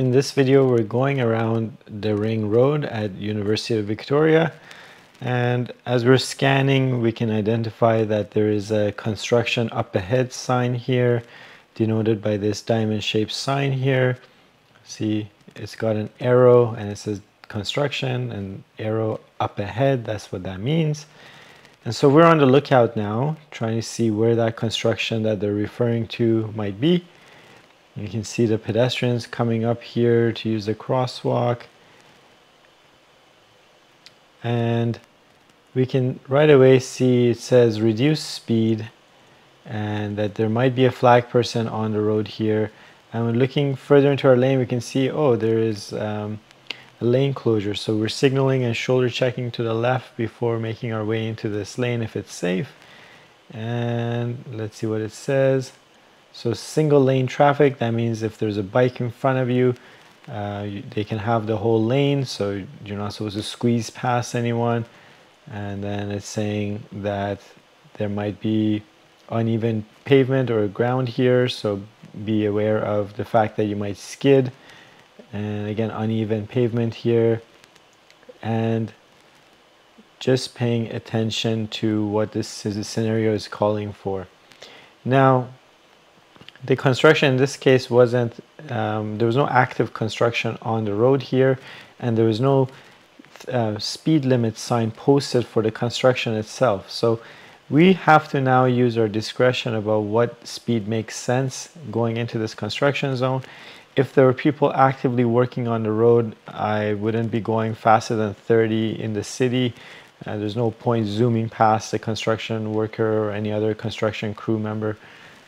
In this video, we're going around the ring road at University of Victoria. And as we're scanning, we can identify that there is a construction up ahead sign here, denoted by this diamond shaped sign here. See, it's got an arrow and it says construction and arrow up ahead. That's what that means. And so we're on the lookout now, trying to see where that construction that they're referring to might be. You can see the pedestrians coming up here to use the crosswalk. And we can right away see it says reduce speed and that there might be a flag person on the road here. And when looking further into our lane, we can see, oh, there is um, a lane closure. So we're signaling and shoulder checking to the left before making our way into this lane if it's safe. And let's see what it says. So single lane traffic, that means if there's a bike in front of you, uh, you, they can have the whole lane, so you're not supposed to squeeze past anyone. And then it's saying that there might be uneven pavement or ground here, so be aware of the fact that you might skid. And again, uneven pavement here. And just paying attention to what this scenario is calling for. Now, the construction in this case wasn't, um, there was no active construction on the road here and there was no uh, speed limit sign posted for the construction itself. So we have to now use our discretion about what speed makes sense going into this construction zone. If there were people actively working on the road, I wouldn't be going faster than 30 in the city. Uh, there's no point zooming past the construction worker or any other construction crew member.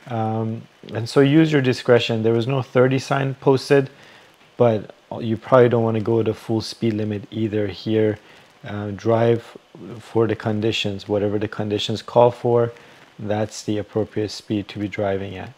Um, and so use your discretion. There was no 30 sign posted, but you probably don't want to go to full speed limit either here. Uh, drive for the conditions, whatever the conditions call for, that's the appropriate speed to be driving at.